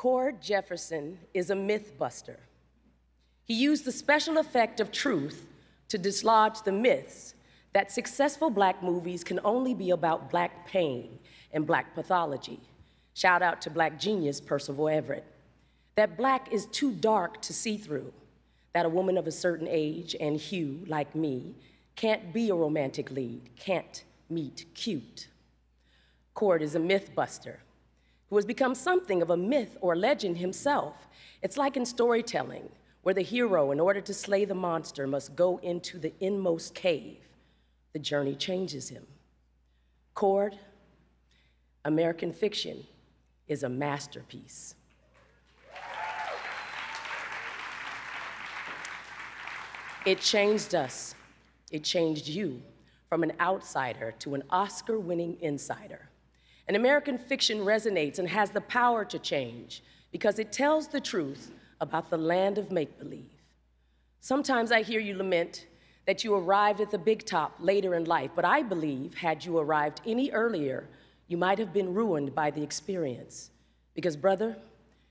Cord Jefferson is a myth buster. He used the special effect of truth to dislodge the myths that successful black movies can only be about black pain and black pathology. Shout out to black genius Percival Everett. That black is too dark to see through, that a woman of a certain age and hue, like me, can't be a romantic lead, can't meet cute. Cord is a myth buster who has become something of a myth or legend himself. It's like in storytelling, where the hero, in order to slay the monster, must go into the inmost cave. The journey changes him. Cord, American fiction, is a masterpiece. It changed us. It changed you from an outsider to an Oscar winning insider. And American fiction resonates and has the power to change because it tells the truth about the land of make believe. Sometimes I hear you lament that you arrived at the big top later in life, but I believe had you arrived any earlier, you might have been ruined by the experience. Because, brother,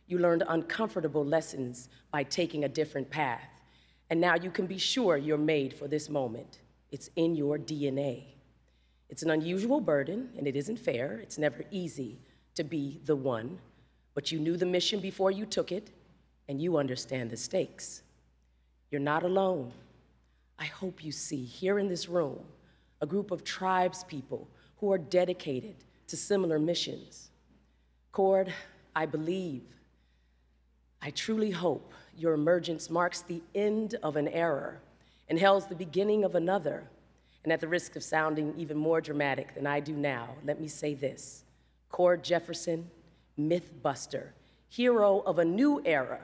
you learned uncomfortable lessons by taking a different path. And now you can be sure you're made for this moment. It's in your DNA. It's an unusual burden, and it isn't fair. It's never easy to be the one, but you knew the mission before you took it, and you understand the stakes. You're not alone. I hope you see here in this room a group of tribes people who are dedicated to similar missions. Cord, I believe, I truly hope your emergence marks the end of an era and heralds the beginning of another. And at the risk of sounding even more dramatic than I do now, let me say this Cord Jefferson, myth buster, hero of a new era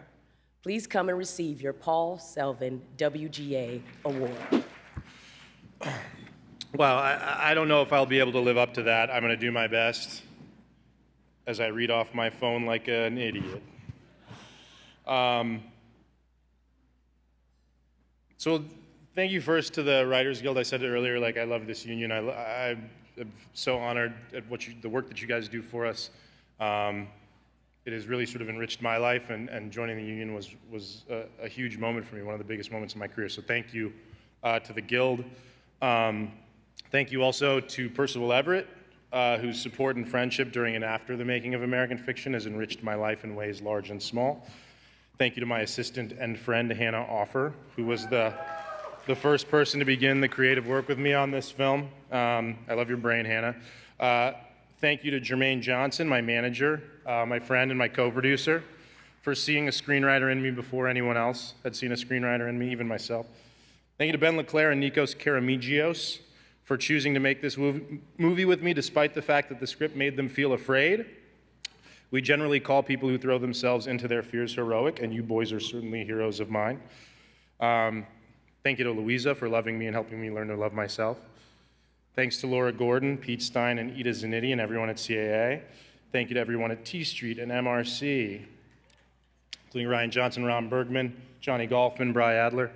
Please come and receive your Paul Selvin WGA Award. Well, I, I, don't know if I'll be able to live up to that. I'm going to do my best as I read off my phone like an idiot. Um, so, thank you first to the Writers Guild. I said it earlier, like I love this union. I, am so honored at what you, the work that you guys do for us. Um, it has really sort of enriched my life, and, and joining the union was, was a, a, huge moment for me, one of the biggest moments in my career. So thank you uh, to the Guild. Um, thank you also to Percival Everett, uh, whose support and friendship during and after the making of American Fiction has enriched my life in ways large and small. Thank you to my assistant and friend, Hannah Offer, who was the, the first person to begin the creative work with me on this film. Um, I love your brain, Hannah. Uh, thank you to Jermaine Johnson, my manager, uh, my friend and my co-producer, for seeing a screenwriter in me before anyone else had seen a screenwriter in me, even myself. Thank you to Ben LeClair and Nikos Karamigios for choosing to make this movie with me despite the fact that the script made them feel afraid. We generally call people who throw themselves into their fears heroic, and you boys are certainly heroes of mine. Um, thank you to Louisa for loving me and helping me learn to love myself. Thanks to Laura Gordon, Pete Stein, and Ida Zanitti, and everyone at CAA. Thank you to everyone at T Street and MRC, including Rian Johnson, Ram Bergman, Johnny Golfman, Bry Adler.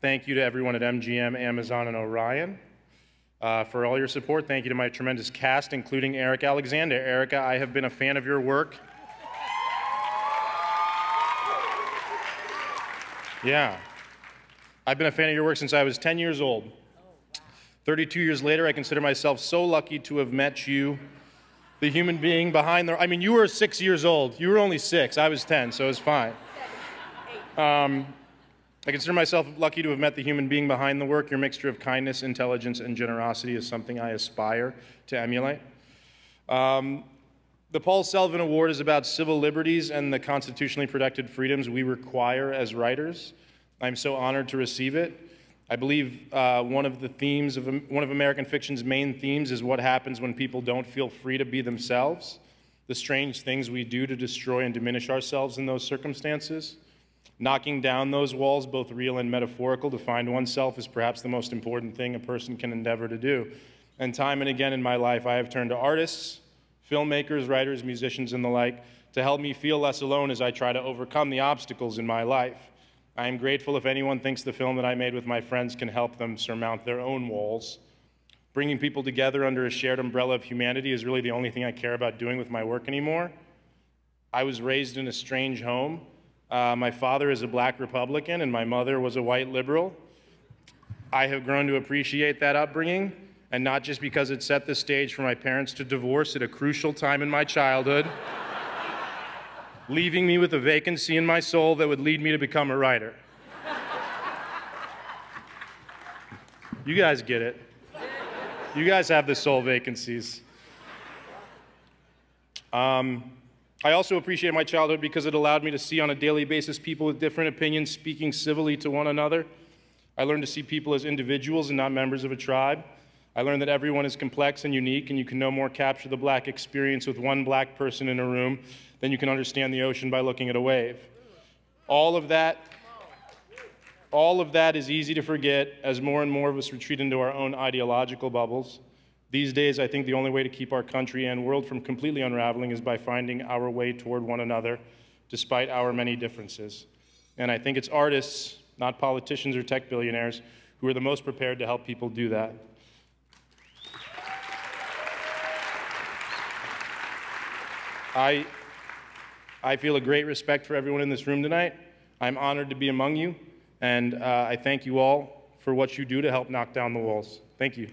Thank you to everyone at MGM, Amazon, and Orion. Uh, for all your support. Thank you to my tremendous cast, including Erika Alexander. Erika, I have been a fan of your work. Yeah. I've been a fan of your work since I was 10 years old. 32 years later, I consider myself so lucky to have met you, the human being behind the. I mean, you were six years old. You were only six. I was 10, so it was fine. Um, I consider myself lucky to have met the human being behind the work. Your mixture of kindness, intelligence, and generosity is something I aspire to emulate. Um, the Paul Selvin Award is about civil liberties and the constitutionally protected freedoms we require as writers. I'm so honored to receive it. I believe uh, one of the themes of one of American fiction's main themes is what happens when people don't feel free to be themselves, the strange things we do to destroy and diminish ourselves in those circumstances. Knocking down those walls, both real and metaphorical, to find oneself is perhaps the most important thing a person can endeavor to do. And time and again in my life, I have turned to artists, filmmakers, writers, musicians, and the like to help me feel less alone as I try to overcome the obstacles in my life. I am grateful if anyone thinks the film that I made with my friends can help them surmount their own walls. Bringing people together under a shared umbrella of humanity is really the only thing I care about doing with my work anymore. I was raised in a strange home. Uh, my father is a black Republican, and my mother was a white liberal. I have grown to appreciate that upbringing, and not just because it set the stage for my parents to divorce at a crucial time in my childhood, leaving me with a vacancy in my soul that would lead me to become a writer. You guys get it. You guys have the soul vacancies. Um, I also appreciate my childhood because it allowed me to see on a daily basis people with different opinions speaking civilly to one another. I learned to see people as individuals and not members of a tribe. I learned that everyone is complex and unique, and you can no more capture the black experience with one black person in a room than you can understand the ocean by looking at a wave. All of that all of that is easy to forget as more and more of us retreat into our own ideological bubbles. These days, I think the only way to keep our country and world from completely unraveling is by finding our way toward one another, despite our many differences. And I think it's artists, not politicians or tech billionaires, who are the most prepared to help people do that. I, I feel a great respect for everyone in this room tonight. I'm honored to be among you, and uh, I thank you all for what you do to help knock down the walls. Thank you.